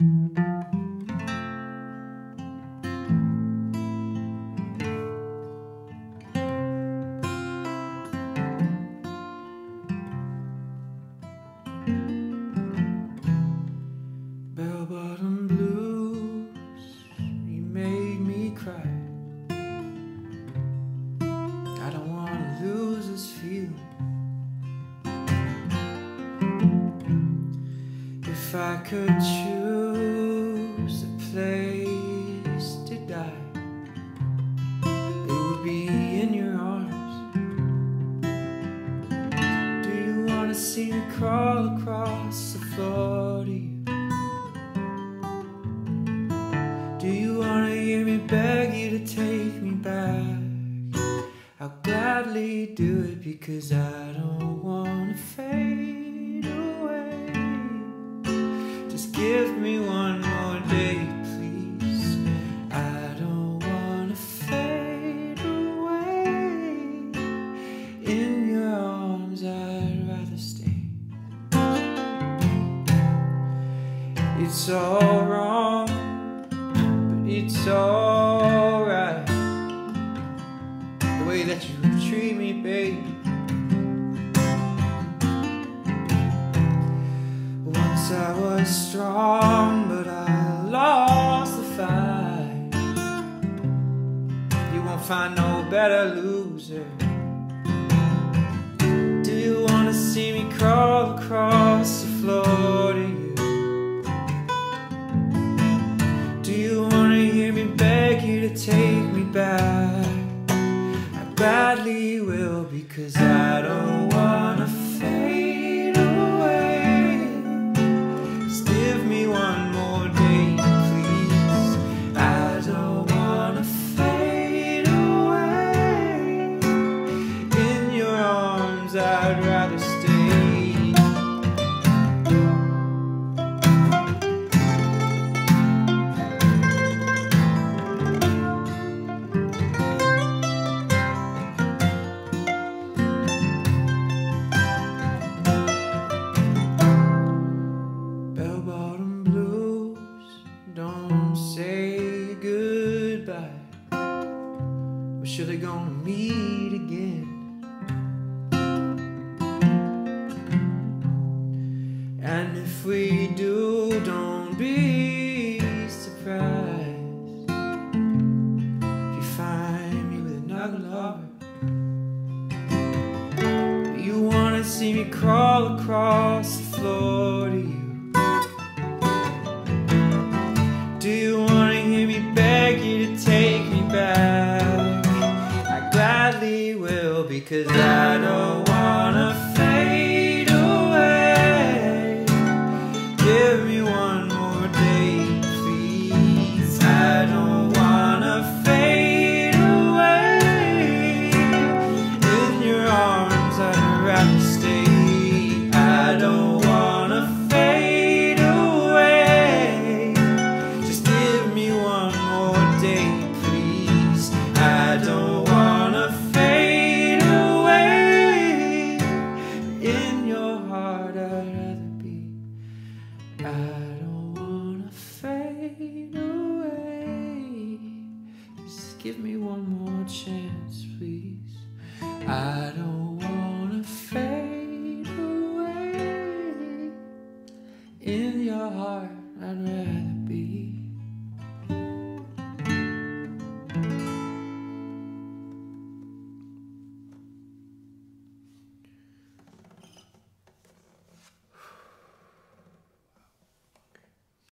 If I could choose see me crawl across the floor to you? Do you wanna hear me beg you to take me back? I'll gladly do it because I don't It's all wrong, but it's alright. The way that you treat me, baby. Once I was strong, but I lost the fight. You won't find no better loser. Do you wanna see me crawl across the floor I gladly will because I don't surely gonna meet again. And if we do, don't be surprised if you find me with another lover. You wanna see me crawl across the floor to you? Do you wanna hear me beg you to because I don't I don't wanna fade away. Just give me one more chance, please. I don't wanna fade away. In your heart, I'd rather be.